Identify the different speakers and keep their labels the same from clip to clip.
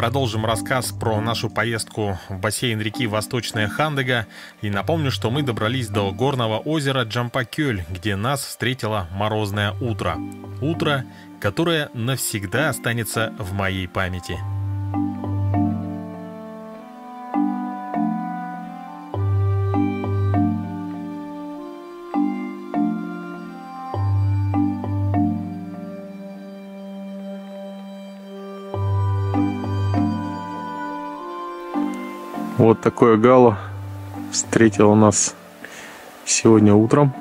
Speaker 1: продолжим рассказ про нашу поездку в бассейн реки Восточная Хандыга. И напомню, что мы добрались до горного озера Джампакёль, где нас встретило морозное утро. Утро, которое навсегда останется в моей памяти.
Speaker 2: Такое гало встретило нас сегодня утром.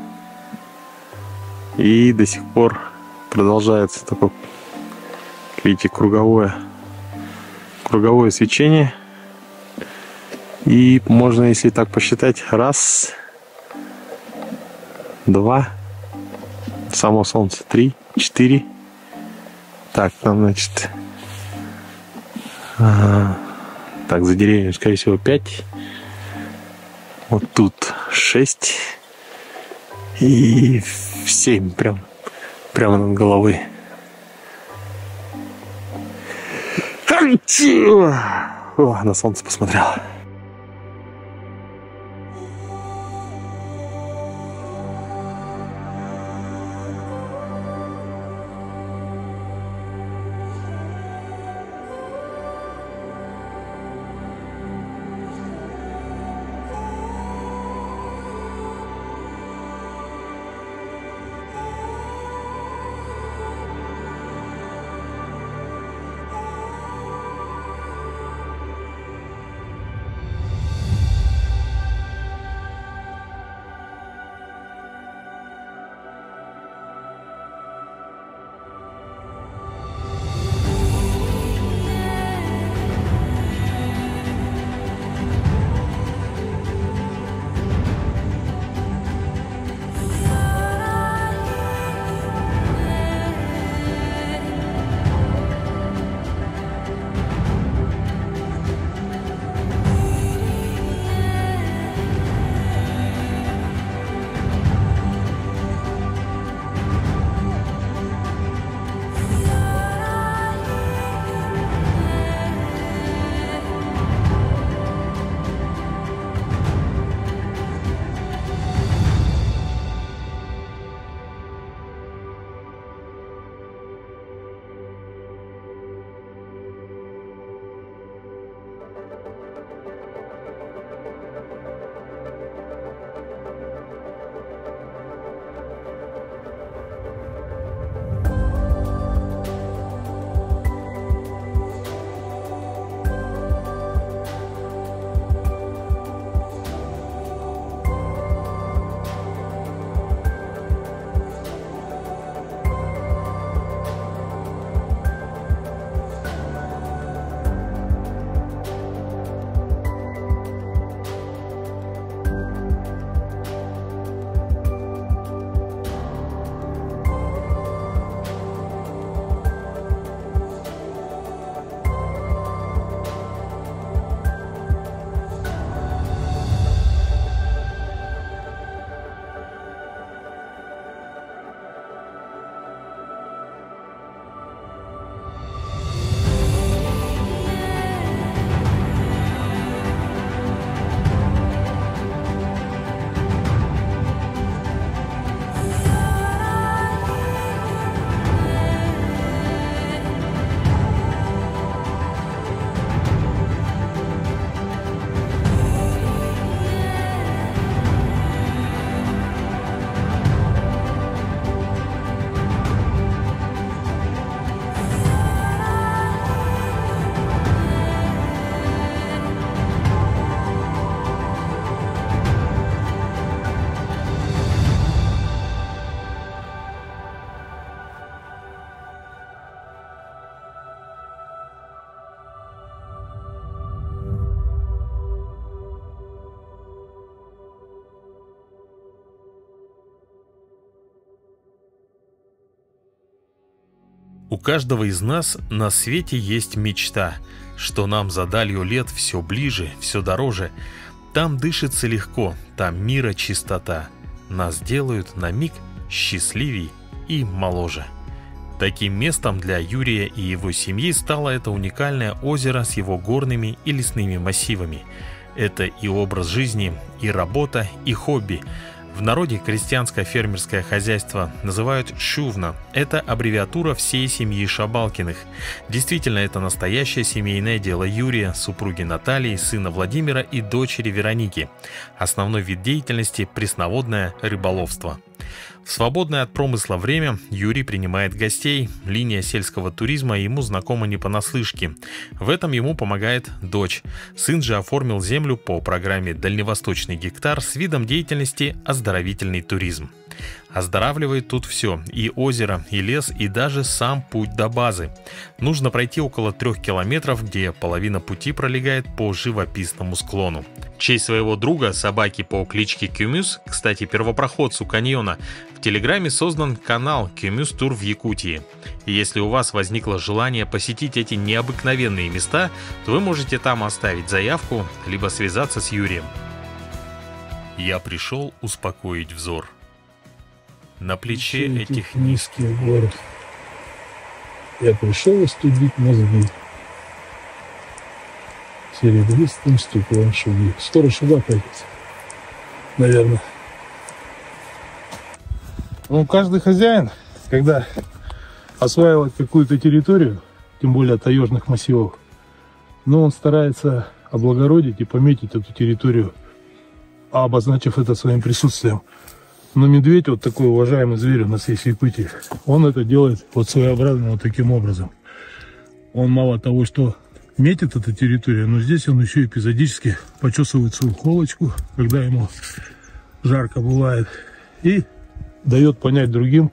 Speaker 2: И до сих пор продолжается такое, видите, круговое, круговое свечение. И можно, если так посчитать, раз, два, само солнце, три, четыре. Так, там, значит, так, за деревьями, скорее всего, 5. Вот тут 6. И 7 прям, прямо над головой. О, на солнце посмотрел.
Speaker 1: У каждого из нас на свете есть мечта, что нам за далью лет все ближе, все дороже. Там дышится легко, там мира чистота. Нас делают на миг счастливей и моложе. Таким местом для Юрия и его семьи стало это уникальное озеро с его горными и лесными массивами. Это и образ жизни, и работа, и хобби – в народе крестьянское фермерское хозяйство называют «шувна». Это аббревиатура всей семьи Шабалкиных. Действительно, это настоящее семейное дело Юрия, супруги Натальи, сына Владимира и дочери Вероники. Основной вид деятельности – пресноводное рыболовство. В свободное от промысла время Юрий принимает гостей. Линия сельского туризма ему знакома не понаслышке. В этом ему помогает дочь. Сын же оформил землю по программе «Дальневосточный гектар» с видом деятельности «Оздоровительный туризм». Оздоравливает тут все – и озеро, и лес, и даже сам путь до базы. Нужно пройти около трех километров, где половина пути пролегает по живописному склону. В честь своего друга, собаки по кличке Кюмюс, кстати, первопроходцу каньона, в Телеграме создан канал Кюмюс Тур в Якутии. И если у вас возникло желание посетить эти необыкновенные места, то вы можете там оставить заявку, либо связаться с Юрием. Я пришел успокоить взор – на плече этих,
Speaker 3: низких гор. Я пришел остудить мозги. Серебристым стеклом шуги. Скоро сюда пойдет. Наверное. Ну, каждый хозяин, когда осваивает какую-то территорию, тем более таежных массивов, но он старается облагородить и пометить эту территорию, обозначив это своим присутствием. Но медведь, вот такой уважаемый зверь у нас есть в Якутии, он это делает вот своеобразно вот таким образом. Он мало того, что метит эту территорию, но здесь он еще эпизодически почесывает свою холочку, когда ему жарко бывает, и дает понять другим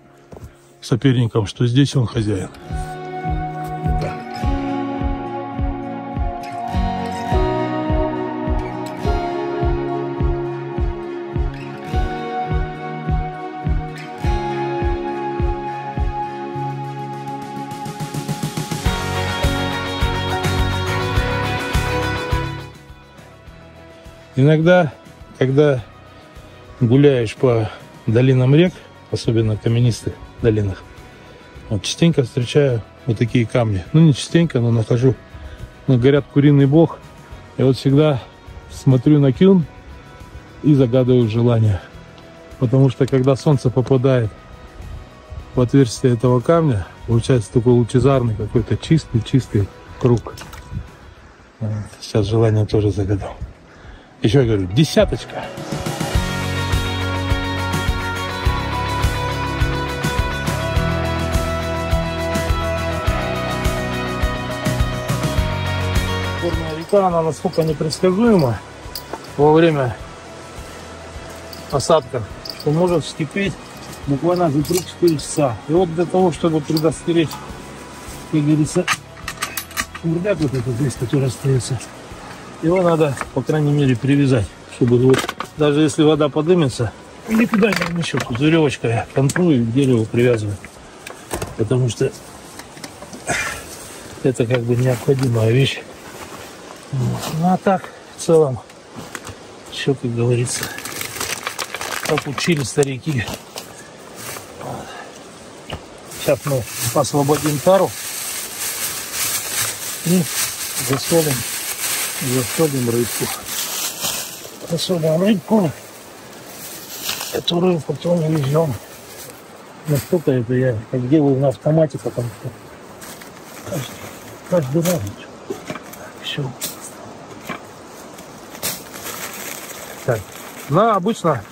Speaker 3: соперникам, что здесь он хозяин. Иногда, когда гуляешь по долинам рек, особенно каменистых долинах, вот частенько встречаю вот такие камни. Ну, не частенько, но нахожу. Ну, говорят, куриный бог. Я вот всегда смотрю на кюн и загадываю желание. Потому что, когда солнце попадает в отверстие этого камня, получается такой лучезарный какой-то чистый-чистый круг. Сейчас желание тоже загадал. Еще я говорю, десяточка. Горная река, она насколько непредсказуема во время осадка, что может вскипеть буквально за 3-4 часа. И вот для того, чтобы предостеречь, как говорится, бурдяк вот этот здесь, который остается, его надо, по крайней мере, привязать, чтобы вот, даже если вода подымется, никуда не еще веревочкой я и к дереву привязываю. Потому что это как бы необходимая вещь. Ну а так, в целом, все, как говорится, как учили старики. Сейчас мы освободим тару и засолим засолим рыбку. Засолим рыбку, которую потом везем. Настолько это я как делаю на автомате, потому что каждый, каждый раз. Все. Так. На обычно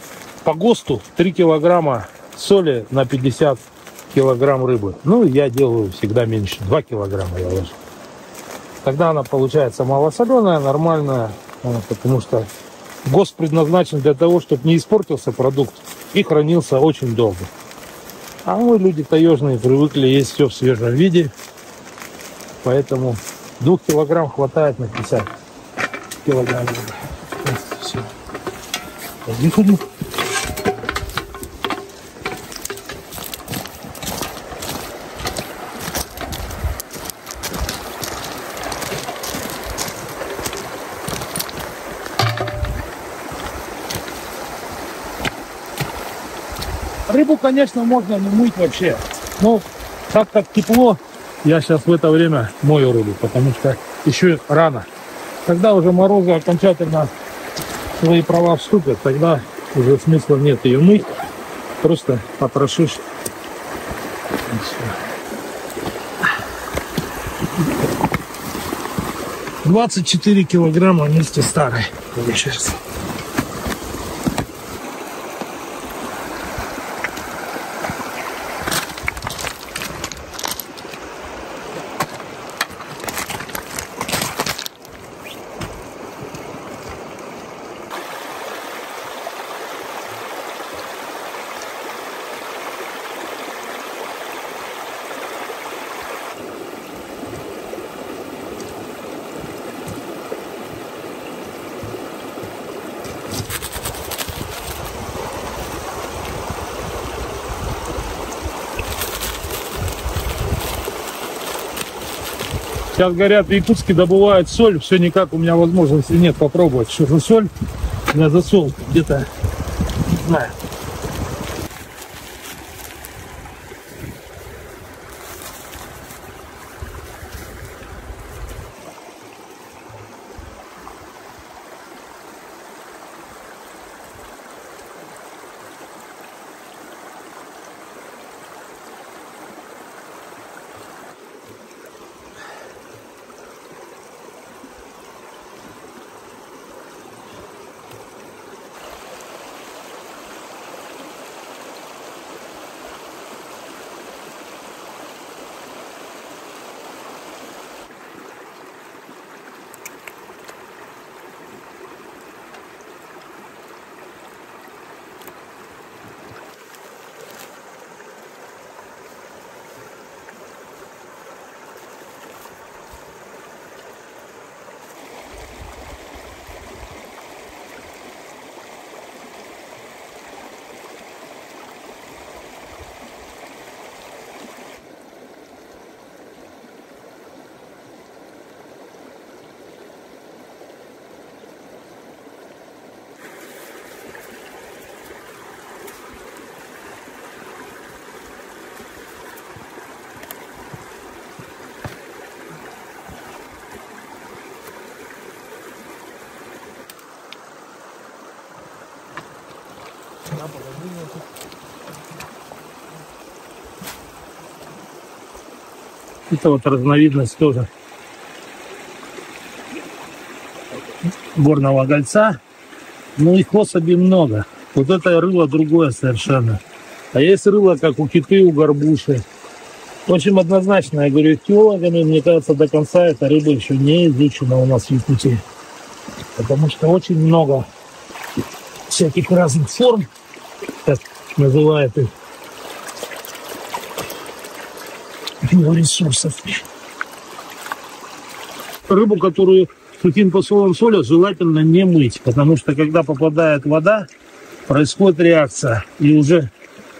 Speaker 3: по ГОСТу 3 килограмма соли на 50 килограмм рыбы. Ну, я делаю всегда меньше. 2 килограмма я ложу. Тогда она получается малосоленая, нормальная, потому что ГОСТ предназначен для того, чтобы не испортился продукт и хранился очень долго. А мы, люди таежные, привыкли есть все в свежем виде, поэтому двух килограмм хватает на 50 килограмм. Все. Рыбу, конечно, можно не мыть вообще. Но Так как тепло, я сейчас в это время мою рыбу, потому что еще рано. Когда уже морозы окончательно свои права вступят, тогда уже смысла нет ее мыть. Просто. И всё. 24 килограмма вместе старой получается. Сейчас говорят, в Якутске добывают соль. Все никак у меня возможности нет попробовать. Что за соль? Я за соль где-то, не знаю. Это вот разновидность тоже горного гольца. Ну, их особей много. Вот это рыло другое совершенно. А есть рыло, как у киты, у горбуши. В общем, однозначно, я говорю, теологами, мне кажется, до конца эта рыба еще не изучена у нас в Якутии. Потому что очень много всяких разных форм, как называют их, биоресурсов. Рыбу, которую сухим посолом соли, желательно не мыть, потому что когда попадает вода, происходит реакция, и уже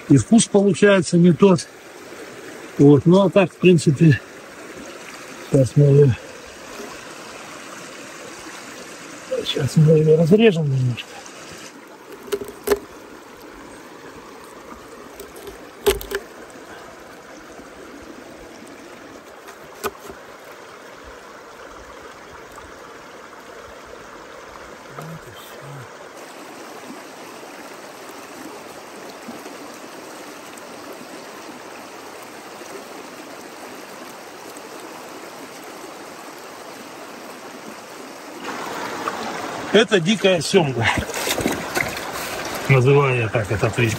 Speaker 3: и вкус получается не тот. Вот, ну а так, в принципе, сейчас мы ее, сейчас мы ее разрежем немножко. Это дикая семга. Называю я так этот вид.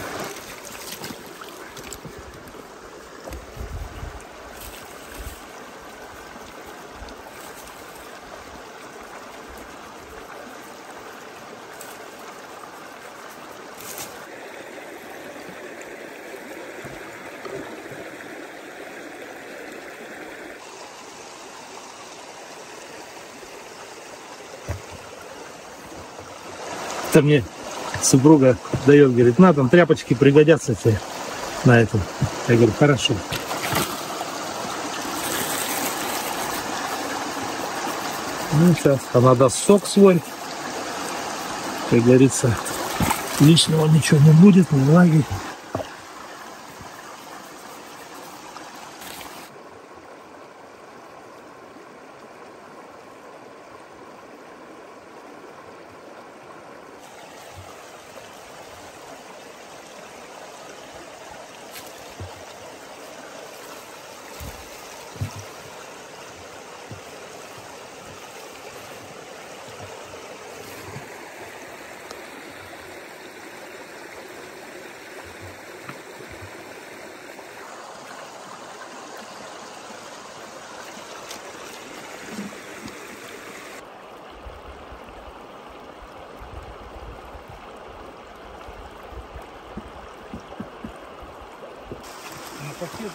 Speaker 3: Это мне супруга дает, говорит, на, там тряпочки пригодятся тебе на этом. Я говорю, хорошо. Ну, сейчас она даст сок свой. Как говорится, лишнего ничего не будет, не влаги.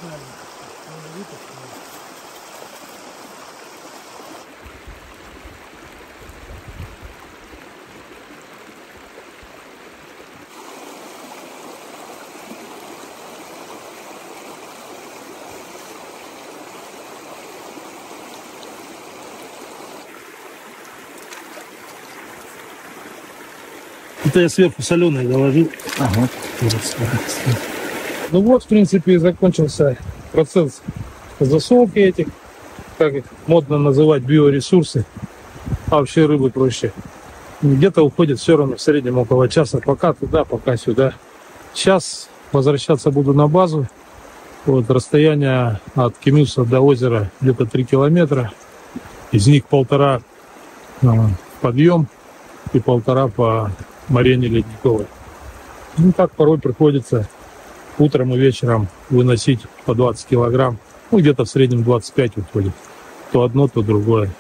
Speaker 3: Вытащить. Это я сверху соленое доложил.
Speaker 2: Ага.
Speaker 3: Ну вот, в принципе, и закончился процесс засолки этих, как их модно называть, биоресурсы. А вообще рыбы проще. Где-то уходит все равно в среднем около часа, пока туда, пока сюда. Сейчас возвращаться буду на базу. Вот расстояние от Кемюса до озера где-то 3 километра. Из них полтора а, подъем и полтора по Марине Ледниковой. Ну, так порой приходится утром и вечером выносить по 20 килограмм. Ну, где-то в среднем 25 уходит. То одно, то другое.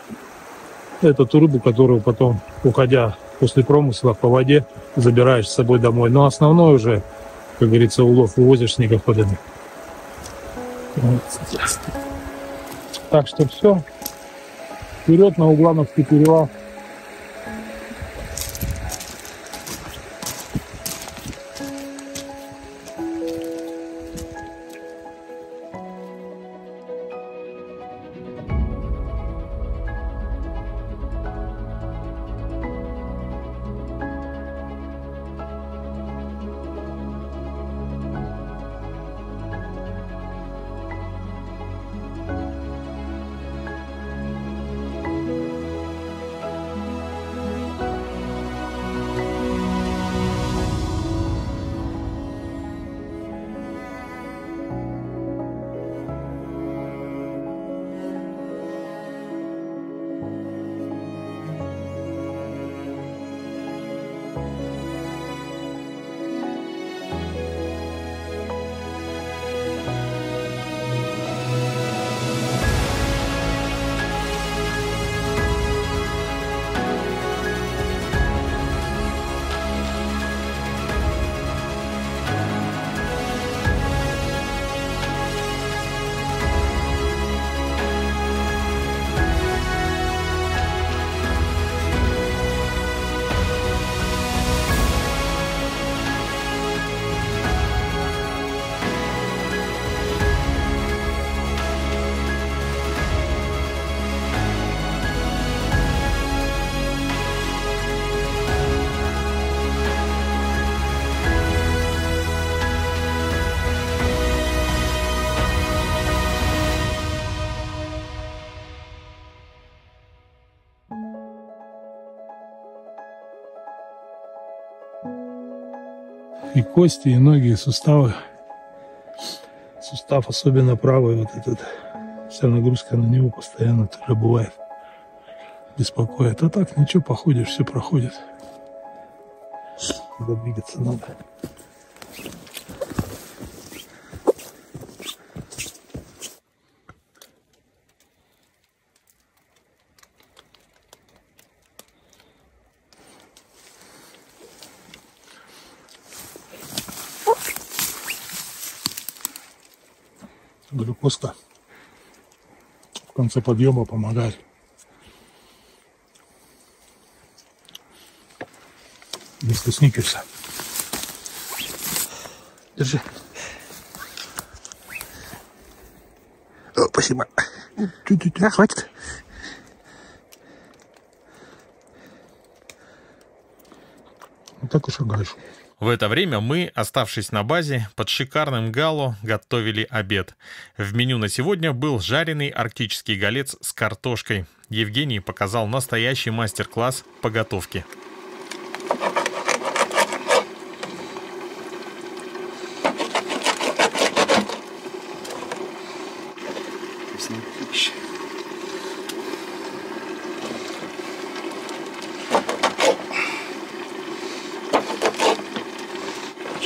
Speaker 3: Это ту рыбу, которую потом, уходя после промысла по воде, забираешь с собой домой. Но основной уже, как говорится, улов вывозишь снегоходами. Так что все. Вперед на Углановский перевал. Кости, и ноги, и суставы. Сустав, особенно правый, вот этот, вся нагрузка на него постоянно тоже бывает. Беспокоит. А так ничего, походишь, все проходит. Когда двигаться надо. Глюкозка в конце подъема помогает. Вместо сникерса. Держи. О, спасибо. Чуть-чуть. Да, хватит. Вот так и шагаешь.
Speaker 1: В это время мы, оставшись на базе, под шикарным гало готовили обед. В меню на сегодня был жареный арктический голец с картошкой. Евгений показал настоящий мастер-класс по готовке.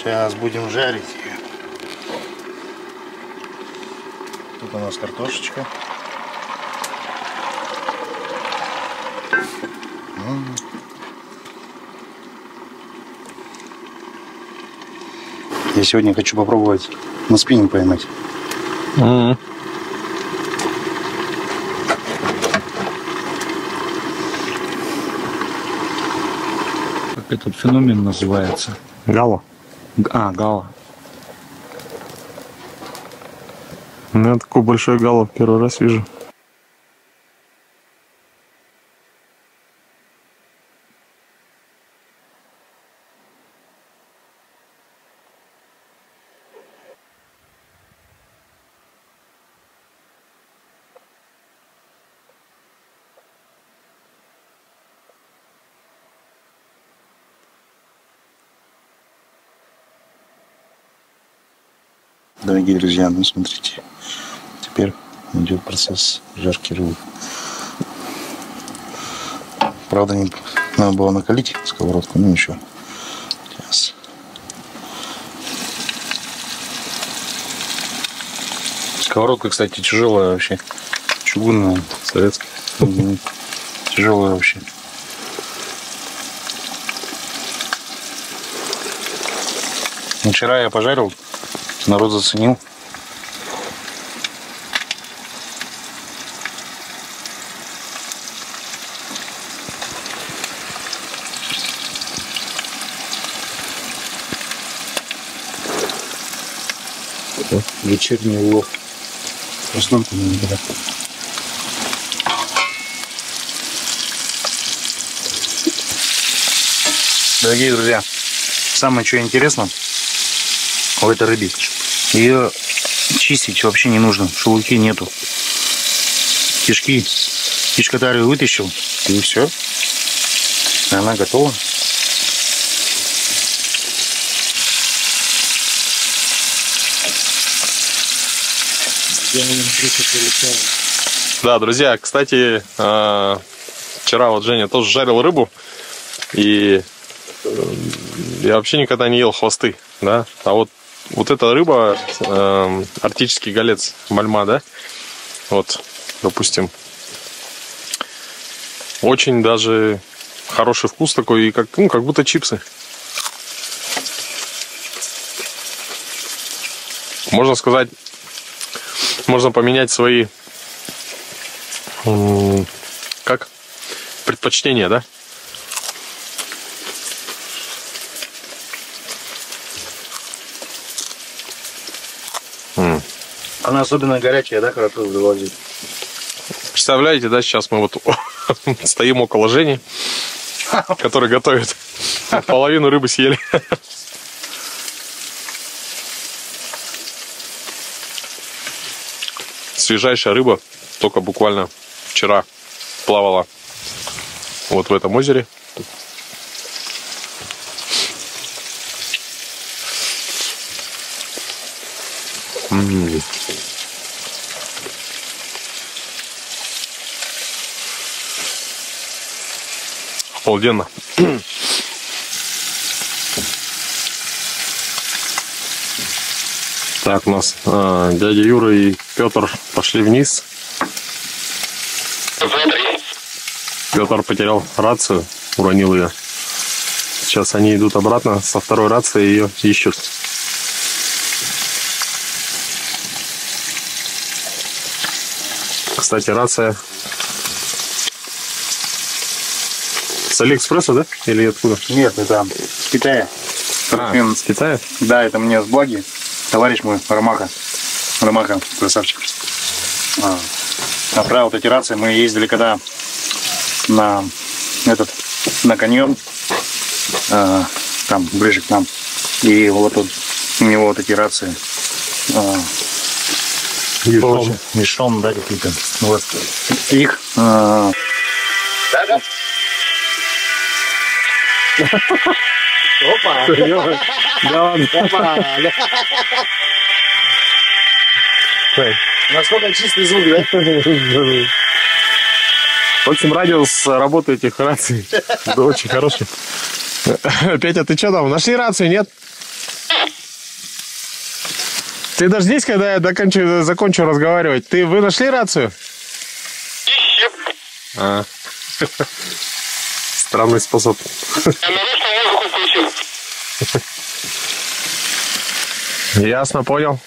Speaker 4: Сейчас будем жарить ее. Тут у нас картошечка. Я сегодня хочу попробовать на спиннинг поймать.
Speaker 2: М.
Speaker 5: Как этот феномен называется?
Speaker 2: Гала.
Speaker 5: А, гала.
Speaker 2: Ну, я такой большой гала в первый раз вижу.
Speaker 4: Дорогие друзья, ну смотрите. Теперь идет процесс жарки рыбы. Правда, не надо было накалить сковородку, ну ничего. Сейчас. Сковородка, кстати, тяжелая вообще. Чугунная, советская. Тяжелая вообще. Вчера я пожарил, народ заценил. Вечерний улов. Настолько не никогда. Дорогие друзья, самое что интересно у этой рыбы, ее чистить вообще не нужно, шелуки нету. Кишки, кишкотарию вытащил, и все. Она готова.
Speaker 2: Да, друзья, кстати, э, вчера вот Женя тоже жарил рыбу, и э, я вообще никогда не ел хвосты, да, а вот вот эта рыба, э, арктический голец мальма, да, вот, допустим, очень даже хороший вкус такой, и как, ну, как будто чипсы. Можно сказать, можно поменять свои как предпочтения, да?
Speaker 4: Она особенно горячая, да, хорошо вывозит.
Speaker 2: Представляете, да, сейчас мы вот стоим около Жени, который готовит. Половину рыбы съели. Свежайшая рыба, только буквально вчера плавала вот в этом озере. Обалденно. Так, у нас э, дядя Юра и Петр пошли вниз. Петр потерял рацию, уронил ее. Сейчас они идут обратно со второй рацией ее ищут. Кстати, рация с Алиэкспресса, да? Или откуда?
Speaker 4: Нет, это с Китая.
Speaker 2: А, с Китая?
Speaker 4: Да, это мне с Благи. Товарищ мой, Ромаха. Ромаха, красавчик. А, Отправил эти рации. Мы ездили когда на этот, на каньон. а, там, ближе к нам. И вот тут у него вот эти рации. а, Мешон, да, какие-то. Вот. Их а,
Speaker 2: Да ладно.
Speaker 4: Насколько чистый звук, да?
Speaker 2: В общем, радиус работы этих раций да, очень хороший. Петя, ты что там? Нашли рацию, нет? Ты дождись, когда я докончу, закончу разговаривать. Ты, вы нашли рацию? А. Странный способ. Ясно, понял.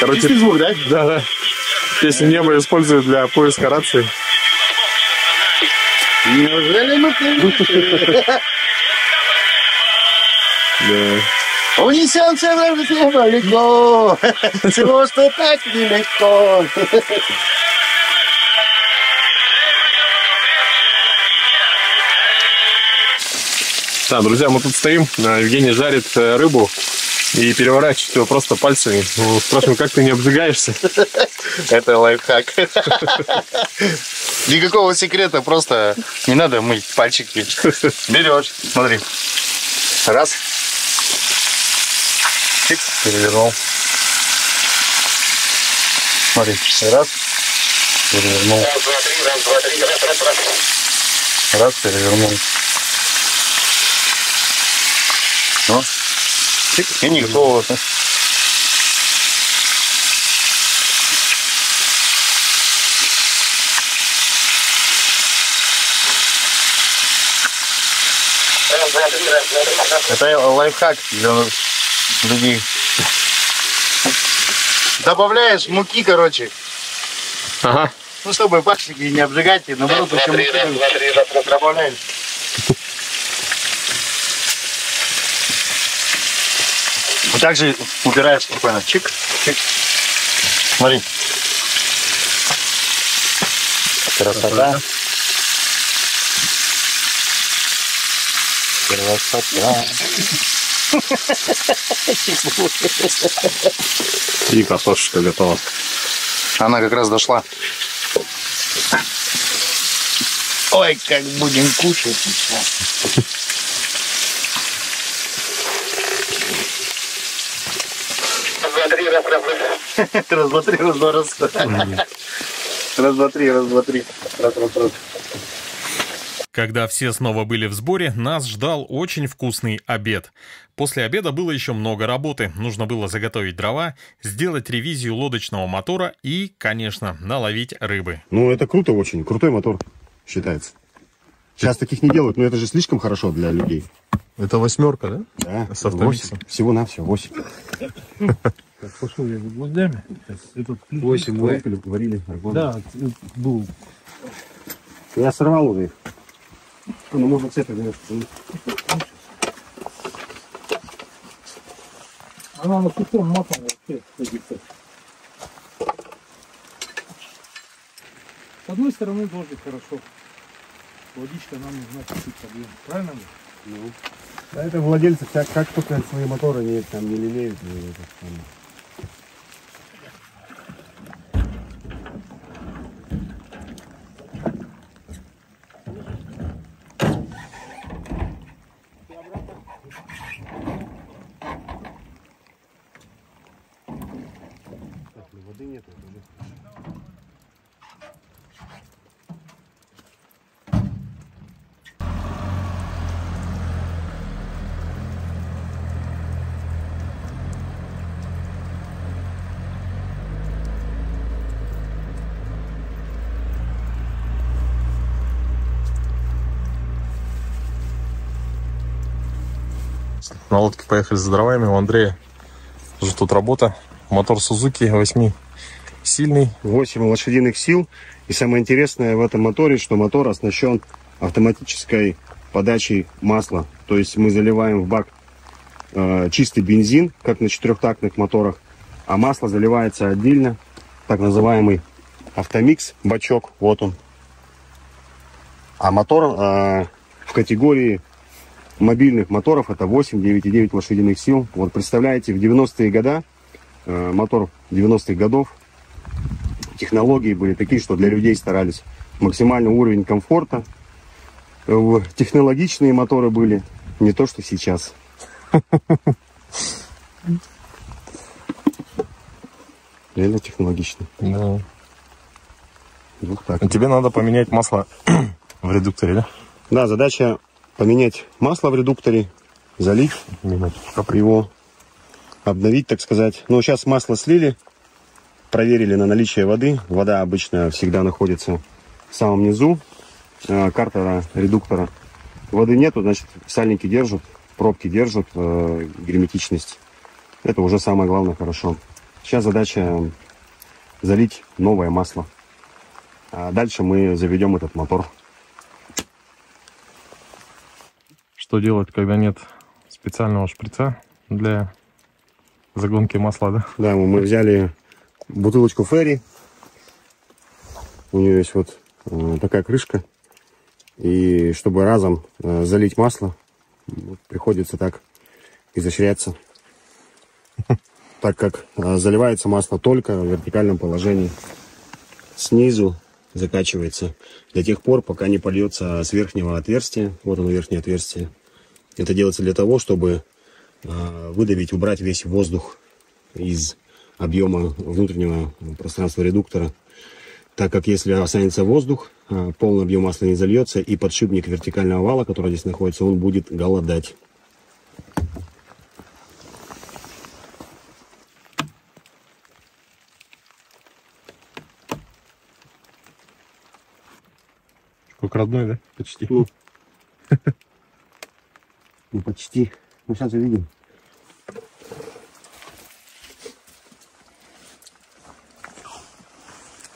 Speaker 2: Короче,
Speaker 4: звук, да?
Speaker 2: да, да. Песню небо используют для поиска рации.
Speaker 4: Неужели мы?
Speaker 2: Да.
Speaker 4: Унесемся в небо легко. Всего, что так нелегко.
Speaker 2: Да, друзья, мы тут стоим. э, Евгений жарит э, рыбу и переворачивает его просто пальцами. Ну, Спрашиваем, как ты не обжигаешься?
Speaker 4: Это лайфхак. Никакого секрета, просто не надо мыть пальчики. Берешь, смотри. Раз. Перевернул. Смотри, раз. Перевернул. Раз, перевернул. Ну, и никакого. Это лайфхак для людей. Добавляешь муки, короче.
Speaker 2: Ага.
Speaker 4: Ну, чтобы пальчики не обжигать, и наоборот, еще муки добавляешь. Вот так же убираешь спокойно. Чик, чик. Смотри. Красота. Красота.
Speaker 2: И картошечка готова.
Speaker 4: Она как раз дошла. Ой, как будем кушать сейчас. Раз, два, три, раз, два, раз. Раз, два, три, раз, два, три. Раз, раз, раз.
Speaker 1: Когда все снова были в сборе, нас ждал очень вкусный обед. После обеда было еще много работы. Нужно было заготовить дрова, сделать ревизию лодочного мотора и, конечно, наловить рыбы.
Speaker 6: Ну, это круто очень. Крутой мотор считается. Сейчас таких не делают, но это же слишком хорошо для людей.
Speaker 2: Это восьмерка, да?
Speaker 6: Да,
Speaker 2: С
Speaker 6: восемь. Всего-навсего 8.
Speaker 3: Пошел я за гвоздями. Этот ключ-
Speaker 6: Восемь варили аргон.
Speaker 3: Да, был.
Speaker 6: Я сорвал уже их. Ну, можно цепь конечно.
Speaker 3: Она на сухом матом вообще садится. С одной стороны тоже хорошо. Водичка нам нужна чуть-чуть объем. Правильно? ли?
Speaker 6: Да, это владельцы, как, как только свои моторы не, там, не лелеют. не это самое. Так, ну, воды нет, это уже хорошо.
Speaker 2: На лодке поехали за дровами. У Андрея уже тут работа. Мотор Сузуки 8 сильный.
Speaker 6: 8 лошадиных сил. И самое интересное в этом моторе, что мотор оснащен автоматической подачей масла. То есть мы заливаем в бак э, чистый бензин, как на четырехтактных моторах, а масло заливается отдельно, так называемый автомикс, бачок, вот он. А мотор э, в категории мобильных моторов это 8, 9,9 лошадиных сил. Вот представляете, в 90-е годы, э, мотор 90-х годов, технологии были такие, что для людей старались максимальный уровень комфорта. Э, Технологичные моторы были, не то, что сейчас. Реально технологичный.
Speaker 2: Да.
Speaker 6: Вот так.
Speaker 2: Тебе надо поменять масло в редукторе, да?
Speaker 6: Да, задача поменять масло в редукторе, залить его, обновить, так сказать. Ну, сейчас масло слили, проверили на наличие воды. Вода обычно всегда находится в самом низу э, картера, редуктора. Воды нету, значит, сальники держат, пробки держат, э, герметичность. Это уже самое главное хорошо. Сейчас задача залить новое масло. А дальше мы заведем этот мотор.
Speaker 1: Что делать, когда нет специального шприца для загонки масла, да?
Speaker 6: Да, мы взяли бутылочку Ферри. У нее есть вот э, такая крышка. И чтобы разом э, залить масло, приходится так изощряться. Так как э, заливается масло только в вертикальном положении. Снизу закачивается до тех пор, пока не польется с верхнего отверстия. Вот оно верхнее отверстие. Это делается для того, чтобы э, выдавить, убрать весь воздух из объема внутреннего пространства редуктора. Так как если останется воздух, э, полный объем масла не зальется, и подшипник вертикального вала, который здесь находится, он будет голодать.
Speaker 1: Как родной, да? Почти.
Speaker 6: Ну. Ну, почти. Ну, сейчас увидим.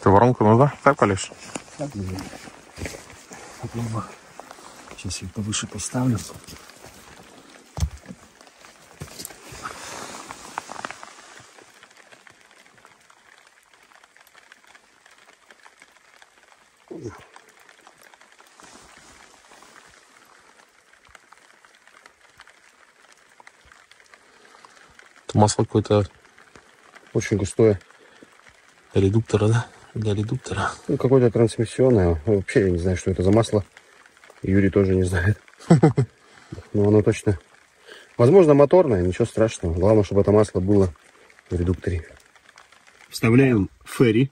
Speaker 1: Ты воронку нужна? Так полишь?
Speaker 6: Сейчас я повыше поставлю.
Speaker 1: Масло какое-то
Speaker 6: Очень густое.
Speaker 1: редуктора, да? Для редуктора.
Speaker 6: Ну, какое-то трансмиссионное. Вообще я не знаю, что это за масло. Юрий тоже не знает. Но оно точно... Возможно, моторное, ничего страшного. Главное, чтобы это масло было в редукторе. Вставляем ферри.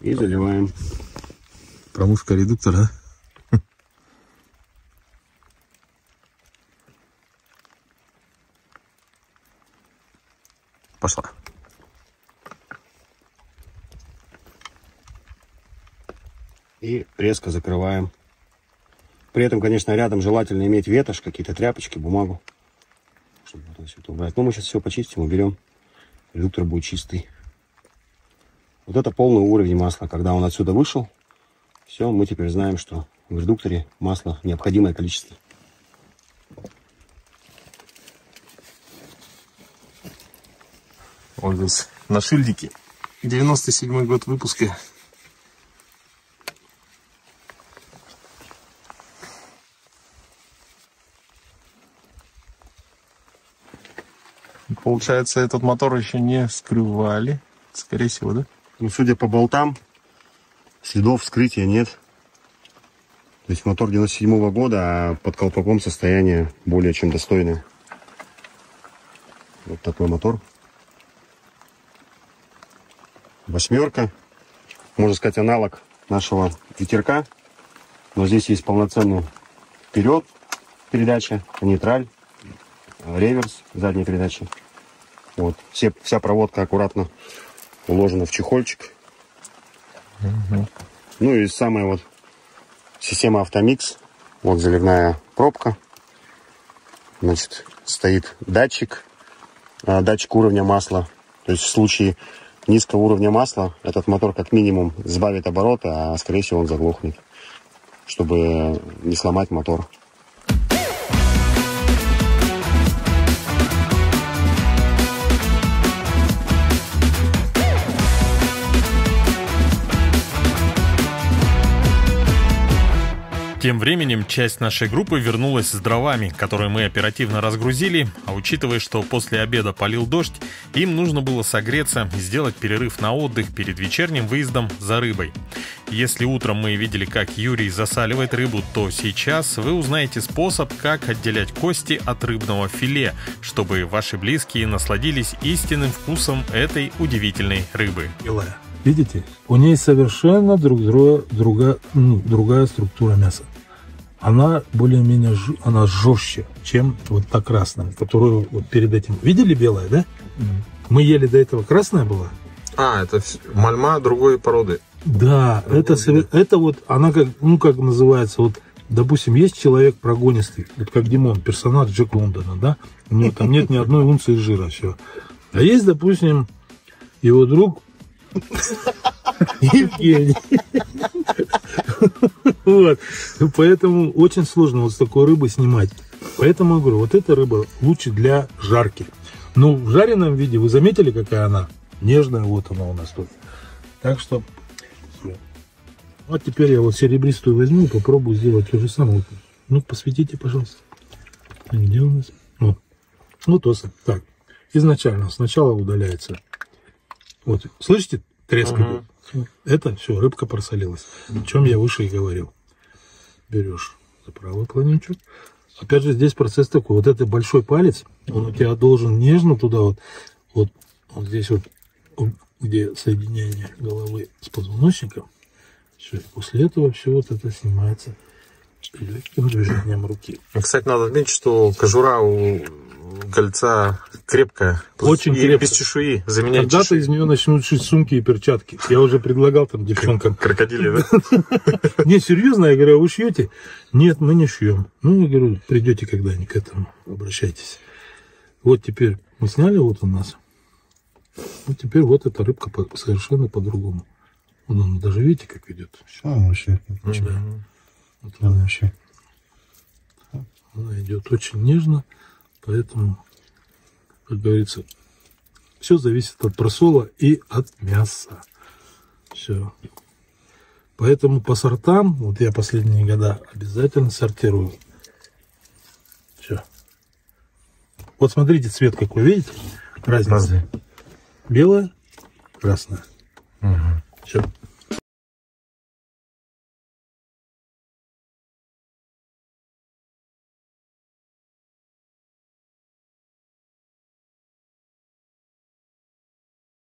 Speaker 6: И заливаем.
Speaker 1: Промушка редуктора, да? Пошла.
Speaker 6: И резко закрываем. При этом, конечно, рядом желательно иметь ветошь, какие-то тряпочки, бумагу. Чтобы вот все это убрать. Но мы сейчас все почистим, уберем. Редуктор будет чистый. Вот это полный уровень масла. Когда он отсюда вышел, все, мы теперь знаем, что в редукторе масла необходимое количество.
Speaker 1: Вот здесь на шильдике. 97 год выпуска. Получается, этот мотор еще не скрывали. Скорее всего, да?
Speaker 6: Ну, судя по болтам, следов вскрытия нет. То есть мотор 97 -го года, а под колпаком состояние более чем достойное. Вот такой мотор. Восьмерка. Можно сказать, аналог нашего ветерка. Но здесь есть полноценный вперед передача, нейтраль, реверс, задняя передача. Вот. Все, вся проводка аккуратно уложена в чехольчик. Ну и самая вот система Автомикс. Вот заливная пробка. Значит, стоит датчик, а, датчик уровня масла. То есть в случае низкого уровня масла этот мотор как минимум сбавит обороты, а скорее всего он заглохнет, чтобы не сломать мотор.
Speaker 1: Тем временем часть нашей группы вернулась с дровами, которые мы оперативно разгрузили, а учитывая, что после обеда полил дождь, им нужно было согреться и сделать перерыв на отдых перед вечерним выездом за рыбой. Если утром мы видели, как Юрий засаливает рыбу, то сейчас вы узнаете способ, как отделять кости от рыбного филе, чтобы ваши близкие насладились истинным вкусом этой удивительной рыбы.
Speaker 3: Видите? У ней совершенно друг друга, друга, другая структура мяса. Она более-менее она жестче, чем вот та красная, которую вот перед этим. Видели белая, да? Мы ели до этого красная была.
Speaker 2: А, это мальма другой породы.
Speaker 3: Да, это, сове- это вот, она как, ну как называется, вот, допустим, есть человек прогонистый, вот как Димон, персонаж Джек Лондона, да, у него там нет ни одной унции жира, все. А есть, допустим, его друг Евгений. Вот. Поэтому очень сложно вот с такой рыбы снимать. Поэтому я говорю, вот эта рыба лучше для жарки. Ну, в жареном виде, вы заметили, какая она? Нежная, вот она у нас тут. Так что, вот теперь я вот серебристую возьму и попробую сделать то же самое. Ну, посветите, пожалуйста. А Где у нас? Вот. Вот осы. Так, изначально, сначала удаляется. Вот, слышите? Треск идет. Это все, рыбка просолилась. О чем я выше и говорил. Берешь за правый планичок. Опять же, здесь процесс такой. Вот этот большой палец, он у тебя должен нежно туда вот, вот, вот здесь вот, где соединение головы с позвоночником. Все, после этого все вот это снимается легким движением руки.
Speaker 2: Кстати, надо отметить, что кожура у кольца крепкая.
Speaker 3: Очень
Speaker 2: и
Speaker 3: крепкая.
Speaker 2: без чешуи. Заменять
Speaker 3: Когда-то
Speaker 2: чешую.
Speaker 3: из нее начнут шить сумки и перчатки. Я уже предлагал там девчонкам.
Speaker 2: Крокодили, да?
Speaker 3: Не, серьезно, я говорю, а вы шьете? Нет, мы не шьем. Ну, я говорю, придете когда-нибудь к этому, обращайтесь. Вот теперь мы сняли вот у нас. Вот теперь вот эта рыбка совершенно по-другому. Вот она даже видите, как идет.
Speaker 4: А, вообще.
Speaker 3: Вот
Speaker 4: Да, вообще.
Speaker 3: Она идет очень нежно, поэтому, как говорится, все зависит от просола и от мяса. Все. Поэтому по сортам, вот я последние года обязательно сортирую. Все. Вот смотрите, цвет какой, видите? Разница. Белая, красная. Все.